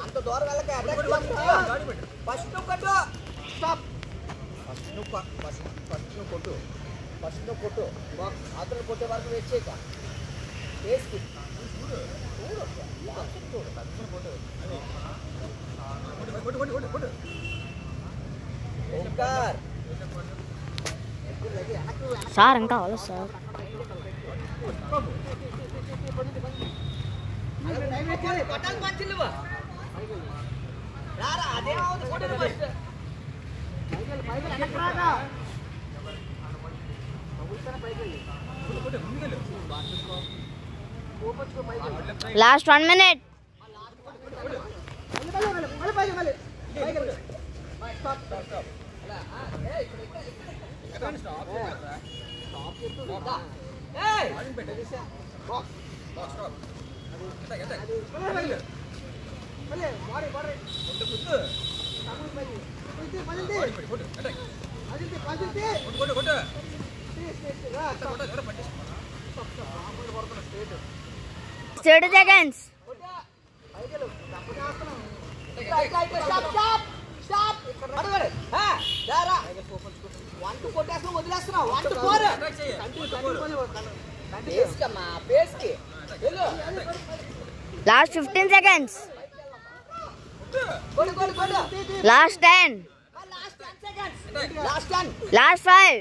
అంత దూరం వెళ్ళక ఫస్ట్ నువ్వు కొట్టు స్టాప్ ఫస్ట్ నువ్వు ఫస్ట్ ఫస్ట్ నువ్వు కొట్టు ఫస్ట్ నువ్వు కొట్టు అతను కొట్టే వరకు వెయిట్ చేయక వేసుకు చూడు చూడు చూడు సార్ ఇంకా అవ్వలేదు సార్ కొట్టాలి మంచిలు రారా అదే అవుతుంది కొట్టు first last one minute Thirty seconds. Stop, stop. కొట్టేస్తాం వదిలేస్తున్నావు. వన్ టు ఫోర్ పేస్కమ్మా పేస్కి వెళ్ళు. Last fifteen seconds last ten last five